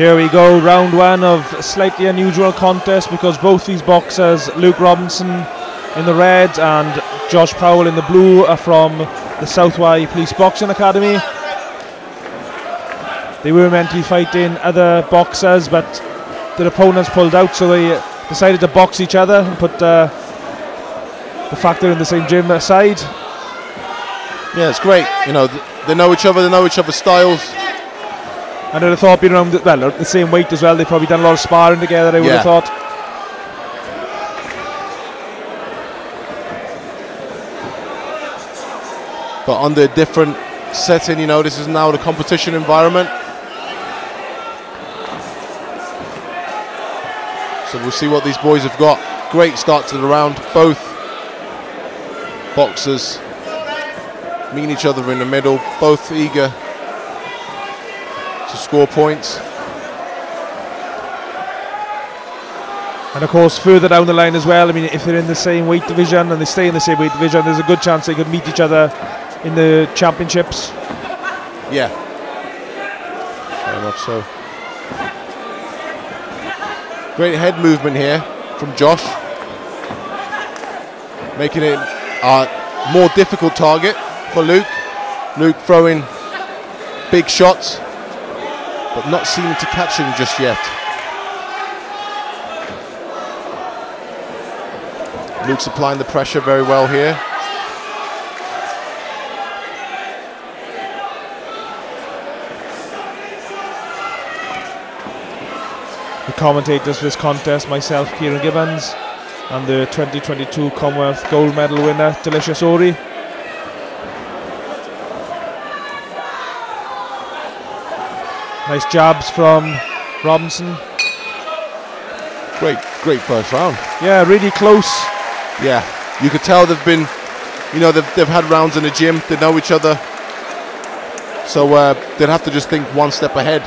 Here we go, round one of slightly unusual contest because both these boxers, Luke Robinson in the red and Josh Powell in the blue, are from the South Wye Police Boxing Academy. They were meant to be fighting other boxers, but their opponents pulled out, so they decided to box each other and put uh, the fact they're in the same gym aside. Yeah, it's great. You know, they know each other, they know each other's styles. And I'd have thought being around, the, well, the same weight as well, they've probably done a lot of sparring together, I would Yeah. have thought. but under a different setting. You know, this is now the competition environment. So we'll see what these boys have got. Great start to the round. Both boxers meeting each other in the middle. Both eager to score points. And of course, further down the line as well, I mean, if they're in the same weight division and they stay in the same weight division, there's a good chance they could meet each other in the championships. Yeah. Very much so. Great head movement here from Josh. Making it a more difficult target for Luke. Luke throwing big shots, but not seeming to catch him just yet. Luke's applying the pressure very well here. The commentators for this contest, myself, Ciaran Gibbons, and the 2022 Commonwealth gold medal winner, Delicious Orie. Nice jabs from Robinson. Great, great first round. Yeah, really close. Yeah, you could tell they've been, you know, they've, they've had rounds in the gym. They know each other, so uh, they'd have to just think one step ahead.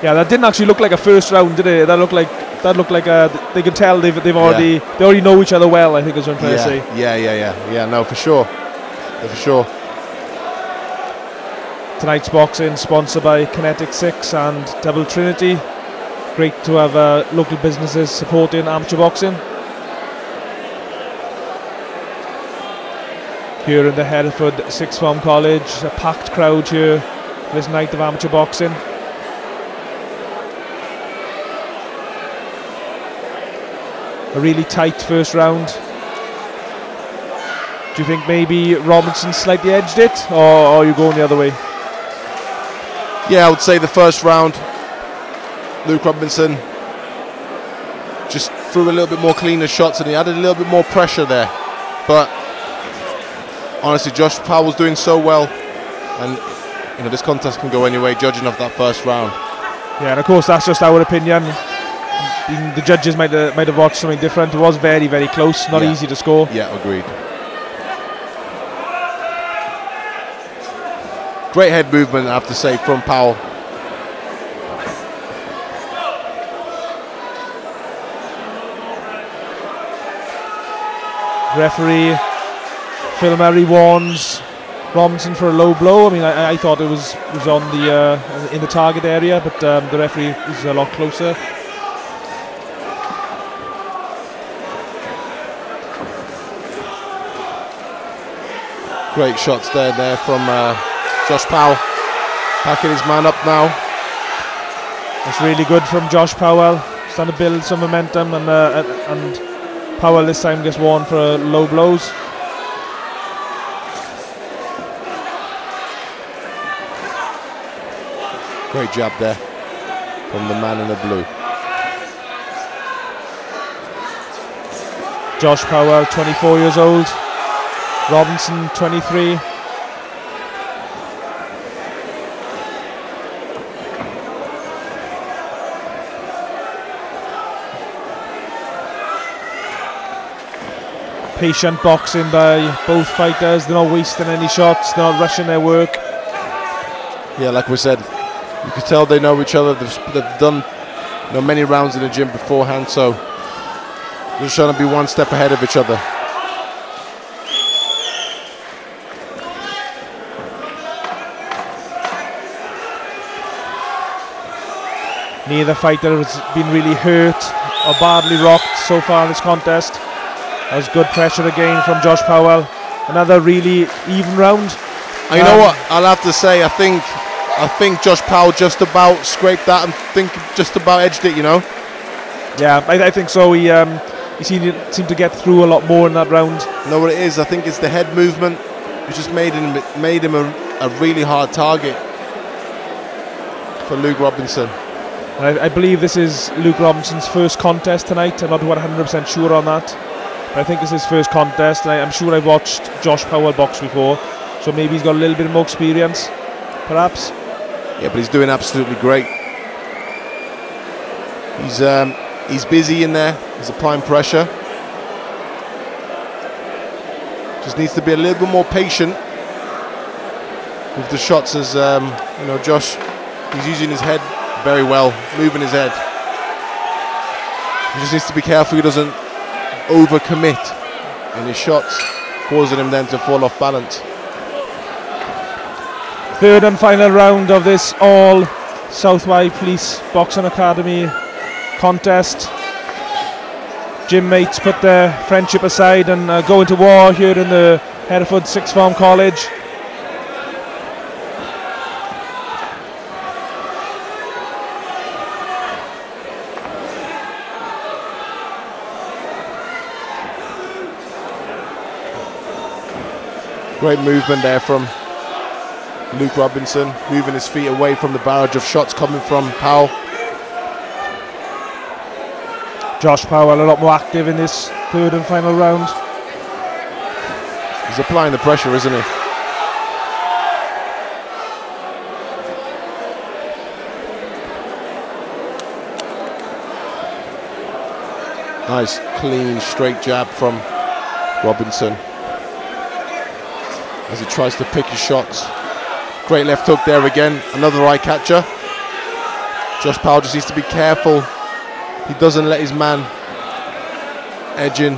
Yeah, that didn't actually look like a first round, did it? That looked like that looked like uh, they can tell they've they've already they already know each other well. I think is what I'm trying yeah, to say. yeah, yeah, yeah, yeah. No, for sure, Yeah, for sure. Tonight's boxing sponsored by Kinetic Six and Double Trinity. Great to have uh, local businesses supporting amateur boxing. Here in the Hereford Sixth Form College, a packed crowd here this night of amateur boxing. A really tight first round. Do you think maybe Robinson slightly edged it, or are you going the other way? Yeah, I would say the first round, Luke Robinson just threw a little bit more cleaner shots and he added a little bit more pressure there. But honestly, Josh Powell's doing so well, and you know this contest can go anyway. Judging off that first round. Yeah, and of course that's just our opinion. The the judges might have, might have watched something different. It was very very close, not Yeah. easy to score. Yeah, agreed. Great head movement, I have to say, from Powell. Referee Phil Murray warns Robinson for a low blow. I mean, I, I thought it was was on the uh, in the target area, but um, the referee is a lot closer. Great shots there, there from uh, Josh Powell. Packing his man up now. It's really good from Josh Powell. Starting to build some momentum, and uh, and Powell this time gets warned for uh, low blows. Great job there from the man in the blue. Josh Powell, 24 years old. Robinson, 23. Patient boxing by both fighters. They're not wasting any shots. They're not rushing their work. Yeah, like we said, you can tell they know each other. They've, they've done you know, many rounds in the gym beforehand, so they're just trying to be one step ahead of each other. Neither fighter has been really hurt or badly rocked so far in this contest. That was good pressure again from Josh Powell. Another really even round. And you know Um, what? I'll have to say, I think, I think Josh Powell just about scraped that and think just about edged it. You know. Yeah, I, I think so. He um, he seemed, seemed to get through a lot more in that round. You know what it is? I think it's the head movement which just made him made him a, a really hard target for Luke Robinson. I, I believe this is Luke Robinson's first contest tonight. I'm not 100% sure on that. I think it's his first contest, and I, I'm sure I've watched Josh Powell box before, so maybe he's got a little bit more experience, perhaps. Yeah, but he's doing absolutely great. He's um, he's busy in there. He's applying pressure. Just needs to be a little bit more patient with the shots, as um, you know, Josh. He's using his head very well, moving his head. He just needs to be careful he doesn't overcommit in his shots, causing him then to fall off balance. Third and final round of this all South Wye Police Boxing Academy contest. Gym mates put their friendship aside and uh, go into war here in the Hereford Sixth Form College. Great movement there from Luke Robinson, moving his feet away from the barrage of shots coming from Powell. Josh Powell a lot more active in this third and final round. He's applying the pressure, isn't he? Nice, clean, straight jab from Robinson as he tries to pick his shots. Great left hook there again, another eye catcher. Josh Powell just needs to be careful. He doesn't let his man edge in.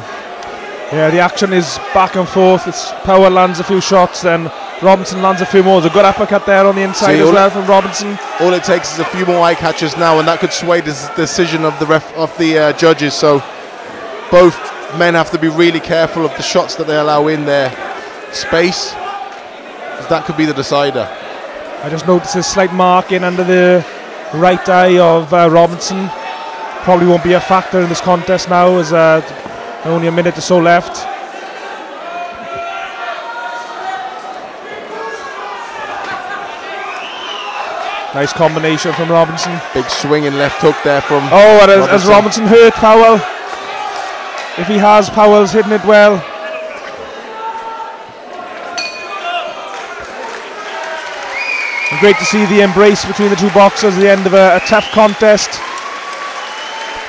Yeah, the action is back and forth. It's Powell lands a few shots, then Robinson lands a few more. There's a good uppercut there on the inside See, as well from Robinson. All it takes is a few more eye catchers now, and that could sway the decision of the ref of the uh, judges. So both men have to be really careful of the shots that they allow in their space, that could be the decider. I just noticed a slight marking under the right eye of uh, Robinson. Probably won't be a factor in this contest now, as uh, only a minute or so left. Nice combination from Robinson. Big swinging left hook there from. Oh, and has, has Robinson. Robinson hurt Powell? If he has, Powell's hitting it well. Great to see the embrace between the two boxers at the end of a, a tough contest.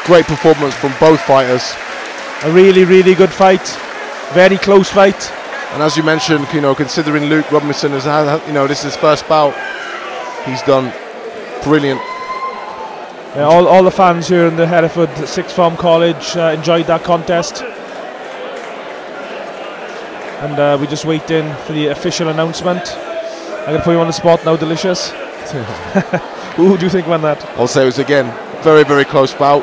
Great performance from both fighters. A really, really good fight. Very close fight. And as you mentioned, you know, considering Luke Robinson has had, you know, this is his first bout, he's done brilliant. Yeah, all, all the fans here in the Hereford Sixth Form College uh, enjoyed that contest. And uh, we just wait in for the official announcement. I'm going to put you on the spot now, Delicious. Who do you think won that? I'll say it was again very, very close bout.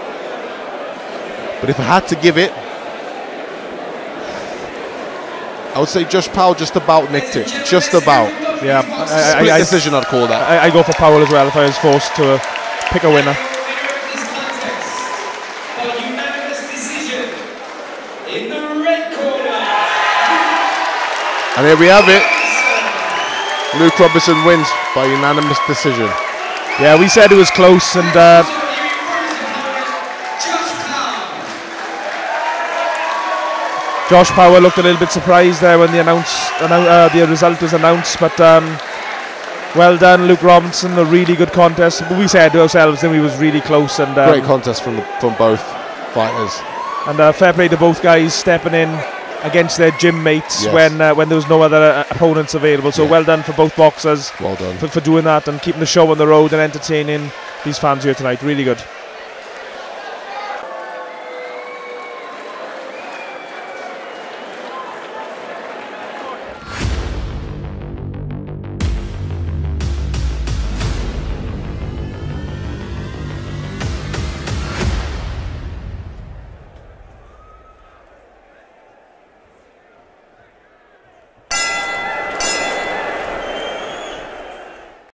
But if I had to give it, I would say Josh Powell just about nicked it. Just about. Yeah, I, Split I, I, decision, I'd call that. I, I go for Powell as well if I was forced to uh, pick a winner. this contest by unanimous decision in the red corner. And here we have it. Luke Robinson wins by unanimous decision. Yeah, we said it was close, and uh, Josh Powell looked a little bit surprised there when the announce, uh, the result was announced, but um, well done, Luke Robinson. A really good contest. But we said to ourselves that we was really close, and um, Great contest from the, from both fighters. and uh, fair play to both guys stepping in against their gym mates Yes. when uh, when there was no other uh, opponents available. So Yeah. well done for both boxers Well done. for, for doing that and keeping the show on the road and entertaining these fans here tonight. Really good.